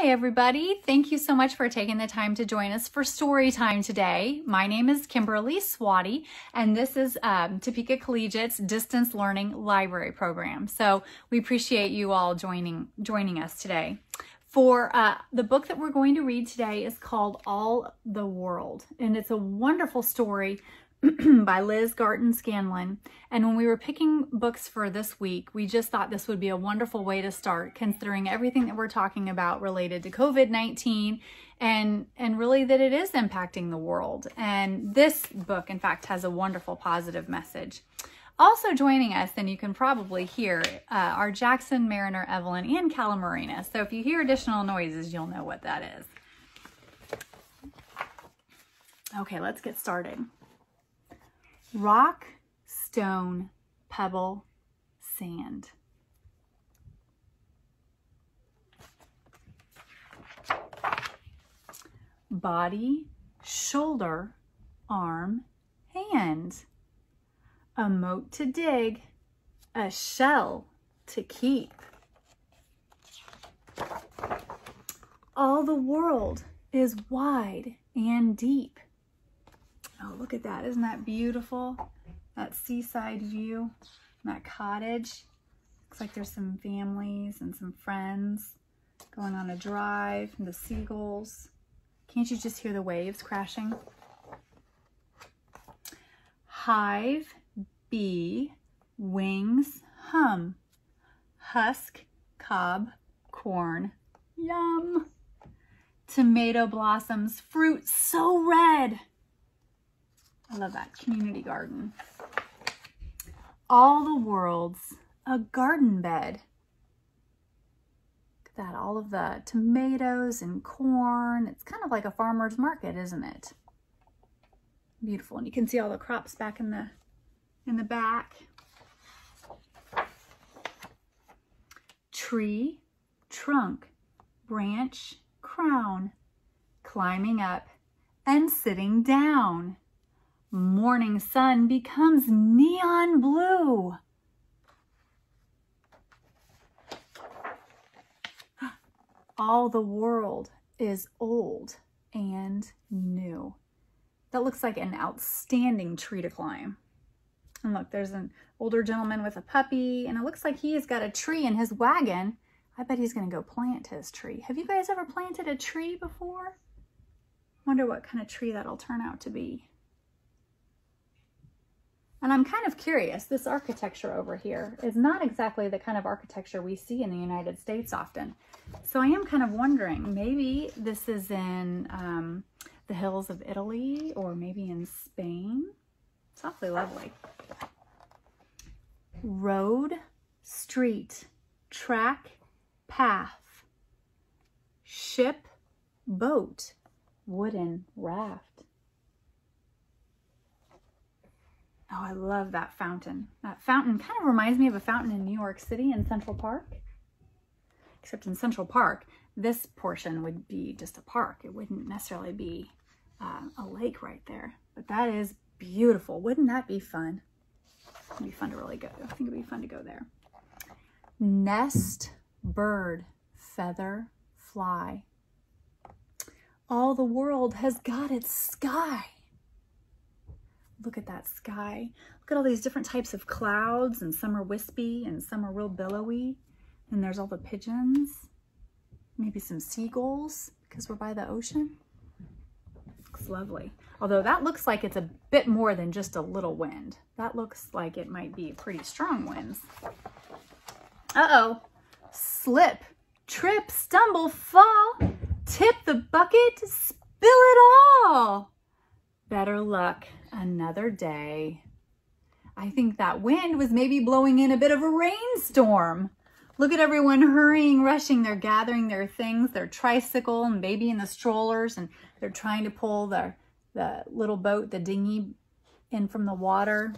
Hi, everybody. Thank you so much for taking the time to join us for story time today. My name is Kimberly Svaty, and this is um, Topeka Collegiate's Distance Learning Library Program. So we appreciate you all joining, joining us today. For uh, the book that we're going to read today is called All the World, and it's a wonderful story by Liz Garton Scanlon. And when we were picking books for this week, we just thought this would be a wonderful way to start, considering everything that we're talking about related to COVID-19 and, and really that it is impacting the world. And this book, in fact, has a wonderful positive message. Also joining us, and you can probably hear, uh, are Jackson, Mariner, Evelyn, and Callum Marina. So if you hear additional noises, you'll know what that is. Okay, let's get started rock, stone, pebble, sand. Body, shoulder, arm, hand. A moat to dig, a shell to keep. All the world is wide and deep. Oh, look at that. Isn't that beautiful? That seaside view, that cottage. Looks like there's some families and some friends going on a drive and the seagulls. Can't you just hear the waves crashing? Hive, bee, wings, hum. Husk, cob, corn, yum. Tomato blossoms, fruit so red. I love that community garden. All the world's a garden bed. Look at that, all of the tomatoes and corn. It's kind of like a farmer's market, isn't it? Beautiful. And you can see all the crops back in the in the back. Tree, trunk, branch, crown, climbing up and sitting down morning sun becomes neon blue. All the world is old and new. That looks like an outstanding tree to climb. And look, there's an older gentleman with a puppy, and it looks like he has got a tree in his wagon. I bet he's going to go plant his tree. Have you guys ever planted a tree before? Wonder what kind of tree that'll turn out to be. And I'm kind of curious, this architecture over here is not exactly the kind of architecture we see in the United States often. So I am kind of wondering, maybe this is in um, the hills of Italy or maybe in Spain. It's awfully lovely. Road, street, track, path, ship, boat, wooden raft. Oh, I love that fountain. That fountain kind of reminds me of a fountain in New York City in Central Park. Except in Central Park, this portion would be just a park. It wouldn't necessarily be uh, a lake right there. But that is beautiful. Wouldn't that be fun? It'd be fun to really go. I think it'd be fun to go there. Nest, bird, feather, fly. All the world has got its sky look at that sky. Look at all these different types of clouds and some are wispy and some are real billowy. And there's all the pigeons, maybe some seagulls because we're by the ocean. Looks lovely. Although that looks like it's a bit more than just a little wind. That looks like it might be pretty strong winds. Uh-oh. Slip, trip, stumble, fall, tip the bucket, spill it all. Better luck another day. I think that wind was maybe blowing in a bit of a rainstorm. Look at everyone hurrying, rushing. They're gathering their things, their tricycle and baby in the strollers, and they're trying to pull their the little boat, the dinghy, in from the water.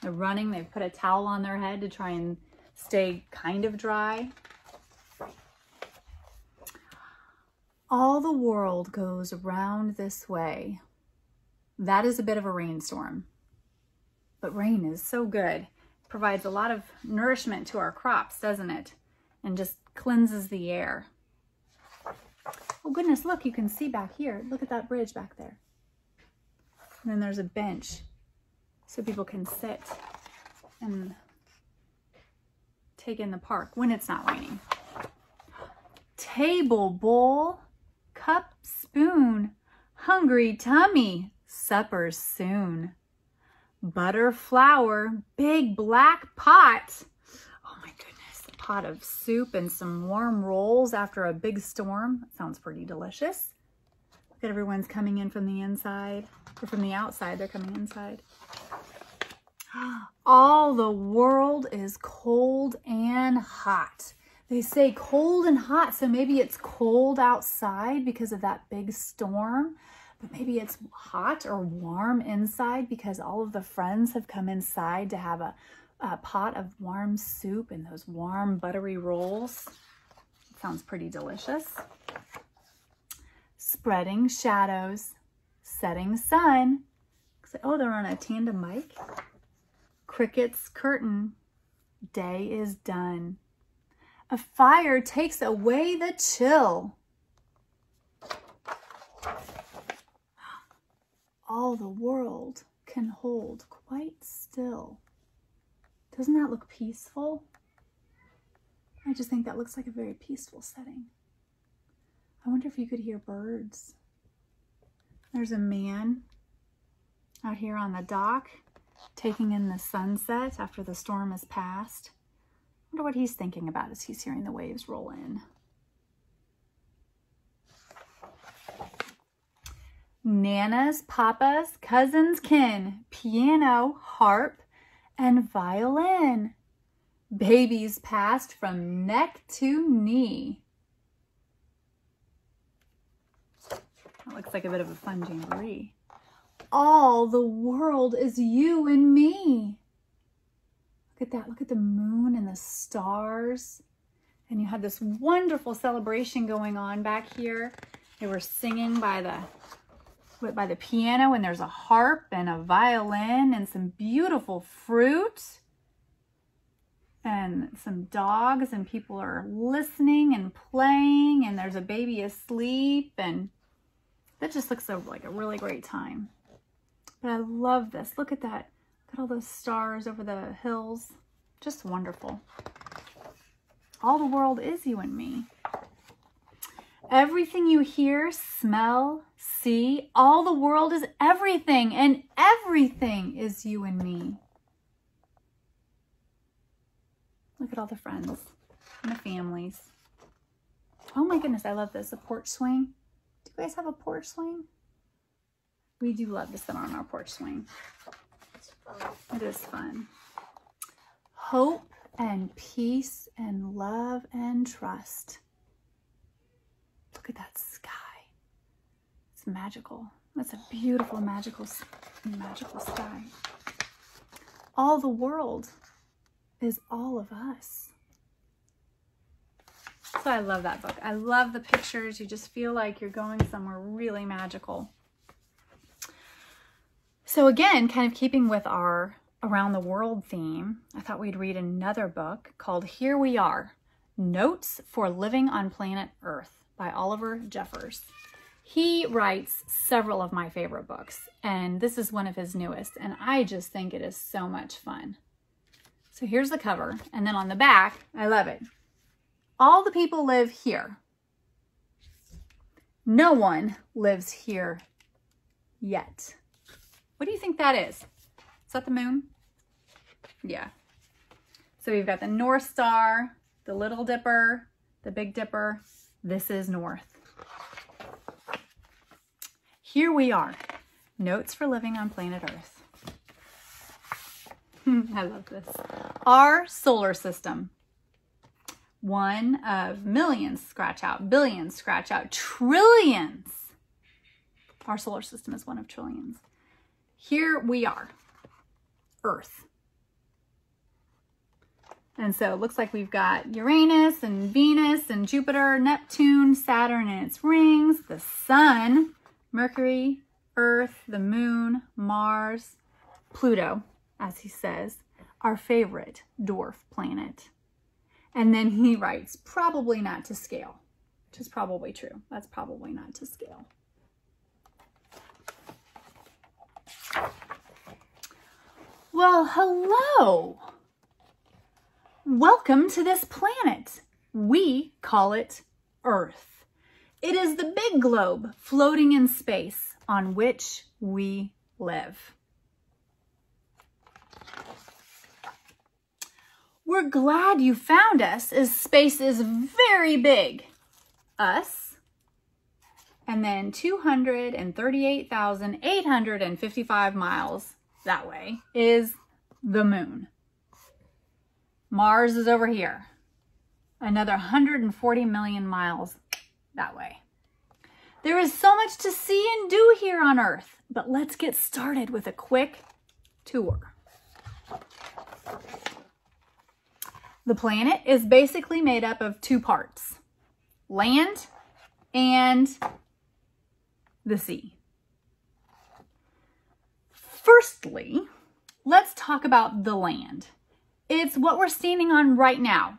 They're running. They've put a towel on their head to try and stay kind of dry. All the world goes around this way. That is a bit of a rainstorm. But rain is so good. It provides a lot of nourishment to our crops, doesn't it? And just cleanses the air. Oh goodness, look, you can see back here. Look at that bridge back there. And then there's a bench so people can sit and take in the park when it's not raining. Table, bowl, cup, spoon, hungry tummy, supper soon. Butter, flour, big black pot. Oh my goodness, a pot of soup and some warm rolls after a big storm. Sounds pretty delicious. Look at everyone's coming in from the inside, or from the outside, they're coming inside. All the world is cold and hot. They say cold and hot, so maybe it's cold outside because of that big storm, but maybe it's hot or warm inside because all of the friends have come inside to have a, a pot of warm soup and those warm buttery rolls. It Sounds pretty delicious. Spreading shadows, setting sun. Oh, they're on a tandem mic. Cricket's curtain. Day is done. A fire takes away the chill. All the world can hold quite still. Doesn't that look peaceful? I just think that looks like a very peaceful setting. I wonder if you could hear birds. There's a man out here on the dock taking in the sunset after the storm has passed. I wonder what he's thinking about as he's hearing the waves roll in. Nana's, Papa's, cousins, kin, piano, harp, and violin. Babies passed from neck to knee. That looks like a bit of a fun jamboree all the world is you and me. Look at that. Look at the moon and the stars. And you had this wonderful celebration going on back here. They were singing by the by the piano and there's a harp and a violin and some beautiful fruit and some dogs and people are listening and playing and there's a baby asleep and that just looks like a really great time. But I love this. Look at that. Look at all those stars over the hills. Just wonderful. All the world is you and me. Everything you hear, smell, see, all the world is everything, and everything is you and me. Look at all the friends and the families. Oh my goodness, I love this. A porch swing. Do you guys have a porch swing? We do love to sit on our porch swing. It is fun. Hope and peace and love and trust. Look at that sky. It's magical. That's a beautiful, magical, magical sky. All the world is all of us. So I love that book. I love the pictures. You just feel like you're going somewhere really magical. So again, kind of keeping with our around the world theme, I thought we'd read another book called Here We Are, Notes for Living on Planet Earth by Oliver Jeffers. He writes several of my favorite books, and this is one of his newest, and I just think it is so much fun. So here's the cover, and then on the back, I love it. All the people live here. No one lives here yet. What do you think that is? Is that the moon? Yeah. So we've got the North Star, the Little Dipper, the Big Dipper. This is North. Here we are. Notes for living on planet Earth. I love this. Our solar system. One of millions scratch out, billions scratch out, trillions. Our solar system is one of trillions. Here we are, Earth. And so it looks like we've got Uranus and Venus and Jupiter, Neptune, Saturn and its rings, the sun, Mercury, Earth, the moon, Mars, Pluto, as he says, our favorite dwarf planet. And then he writes, probably not to scale, which is probably true. That's probably not to scale. Well, hello. Welcome to this planet. We call it Earth. It is the big globe floating in space on which we live. We're glad you found us as space is very big. Us, and then 238,855 miles that way is the moon. Mars is over here. Another 140 million miles that way. There is so much to see and do here on Earth, but let's get started with a quick tour. The planet is basically made up of two parts, land and the sea. Firstly, let's talk about the land. It's what we're standing on right now.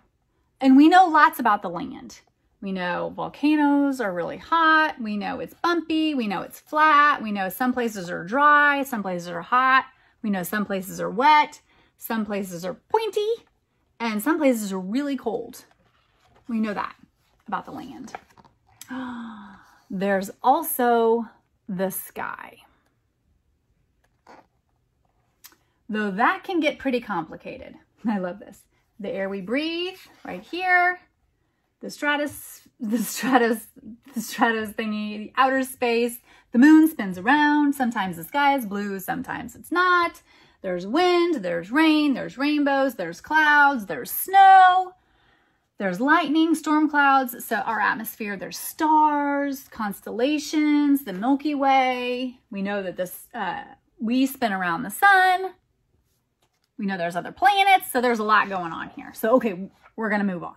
And we know lots about the land. We know volcanoes are really hot. We know it's bumpy. We know it's flat. We know some places are dry. Some places are hot. We know some places are wet. Some places are pointy. And some places are really cold. We know that about the land. There's also the sky. Though that can get pretty complicated. I love this. The air we breathe right here, the stratus, the stratus, the stratus thingy, the outer space, the moon spins around. Sometimes the sky is blue, sometimes it's not. There's wind, there's rain, there's rainbows, there's clouds, there's snow, there's lightning, storm clouds. So our atmosphere, there's stars, constellations, the Milky Way. We know that this, uh, we spin around the sun. We know there's other planets, so there's a lot going on here. So, okay, we're going to move on.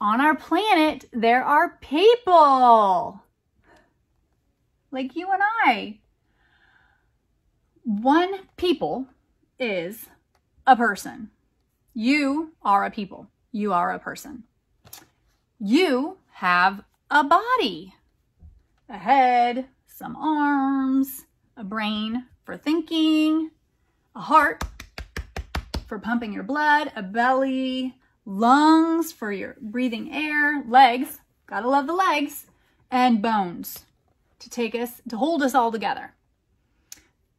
On our planet, there are people like you and I. One people is a person. You are a people. You are a person. You have a body, a head, some arms, a brain for thinking, a heart for pumping your blood, a belly, lungs for your breathing air, legs, gotta love the legs, and bones to take us, to hold us all together.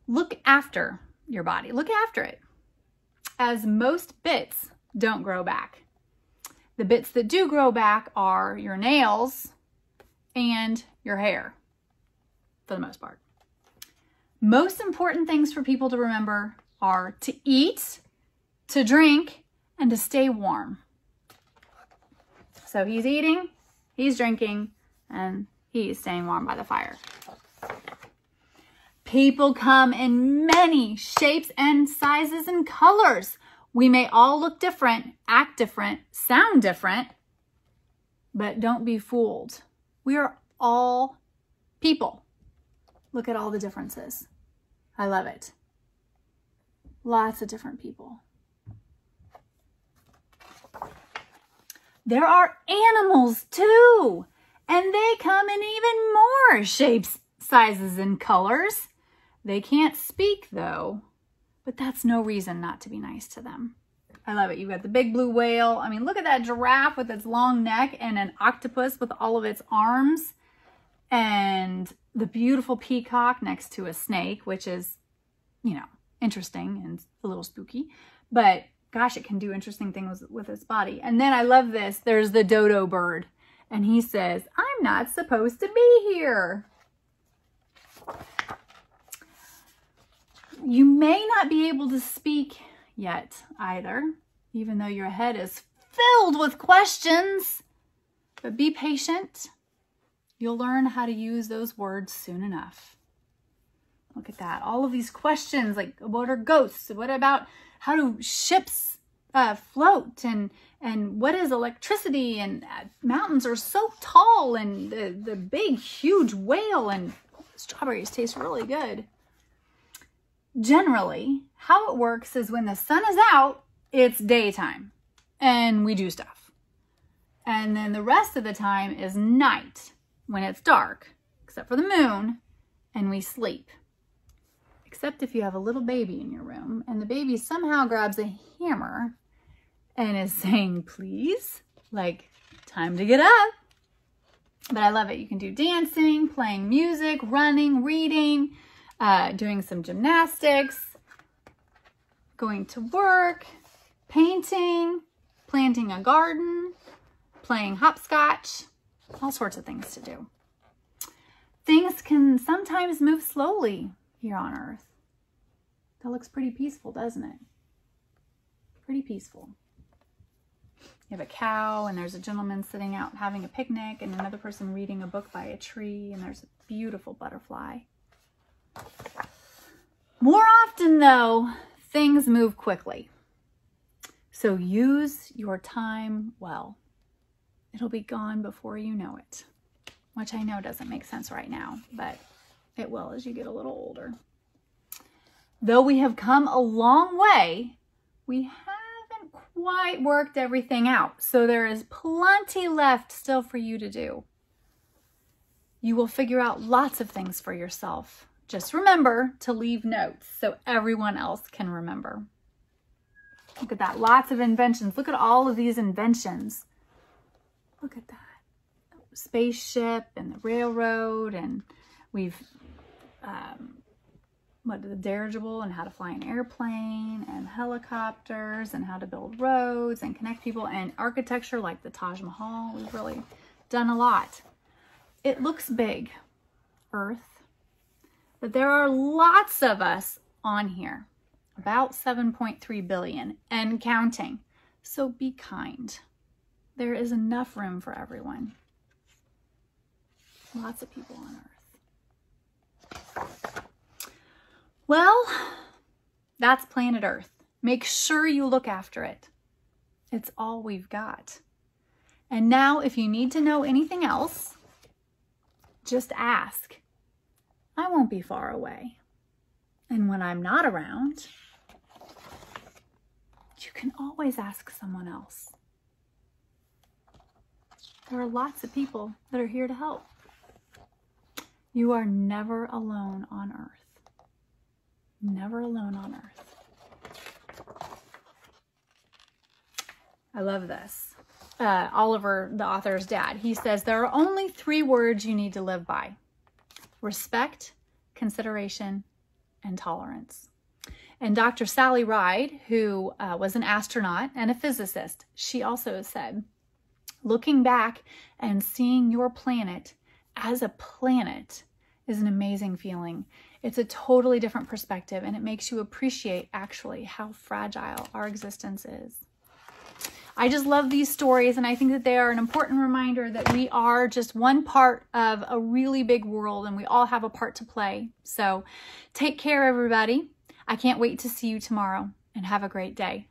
Look after your body, look after it, as most bits don't grow back. The bits that do grow back are your nails and your hair, for the most part. Most important things for people to remember are to eat, to drink, and to stay warm. So he's eating, he's drinking, and he's staying warm by the fire. People come in many shapes and sizes and colors. We may all look different, act different, sound different, but don't be fooled. We are all people. Look at all the differences. I love it. Lots of different people. There are animals too, and they come in even more shapes, sizes, and colors. They can't speak though, but that's no reason not to be nice to them. I love it. You've got the big blue whale. I mean, look at that giraffe with its long neck and an octopus with all of its arms and the beautiful peacock next to a snake, which is, you know, interesting and a little spooky. But gosh, it can do interesting things with its body. And then I love this. There's the dodo bird. And he says, I'm not supposed to be here. You may not be able to speak yet either, even though your head is filled with questions. But be patient. You'll learn how to use those words soon enough. Look at that. All of these questions like what are ghosts? What about how do ships uh, float? And and what is electricity? And uh, mountains are so tall and the, the big, huge whale and strawberries taste really good. Generally, how it works is when the sun is out, it's daytime and we do stuff. And then the rest of the time is night when it's dark, except for the moon, and we sleep. Except if you have a little baby in your room and the baby somehow grabs a hammer and is saying, please, like, time to get up. But I love it. You can do dancing, playing music, running, reading, uh, doing some gymnastics, going to work, painting, planting a garden, playing hopscotch, all sorts of things to do. Things can sometimes move slowly here on earth. That looks pretty peaceful, doesn't it? Pretty peaceful. You have a cow, and there's a gentleman sitting out having a picnic, and another person reading a book by a tree, and there's a beautiful butterfly. More often, though, things move quickly. So use your time well. It'll be gone before you know it, which I know doesn't make sense right now, but it will as you get a little older. Though we have come a long way, we haven't quite worked everything out. So there is plenty left still for you to do. You will figure out lots of things for yourself. Just remember to leave notes so everyone else can remember. Look at that. Lots of inventions. Look at all of these inventions. Look at that. Spaceship and the railroad and we've um, what the dirigible and how to fly an airplane and helicopters and how to build roads and connect people and architecture like the Taj Mahal. We've really done a lot. It looks big, Earth, but there are lots of us on here, about 7.3 billion and counting. So be kind. There is enough room for everyone. Lots of people on Earth. Well, that's planet Earth. Make sure you look after it. It's all we've got. And now, if you need to know anything else, just ask. I won't be far away. And when I'm not around, you can always ask someone else. There are lots of people that are here to help. You are never alone on earth never alone on earth. I love this. Uh, Oliver, the author's dad, he says there are only three words you need to live by respect, consideration, and tolerance. And Dr. Sally Ride, who uh, was an astronaut and a physicist, she also said, looking back and seeing your planet as a planet is an amazing feeling. It's a totally different perspective and it makes you appreciate actually how fragile our existence is. I just love these stories and I think that they are an important reminder that we are just one part of a really big world and we all have a part to play. So take care, everybody. I can't wait to see you tomorrow and have a great day.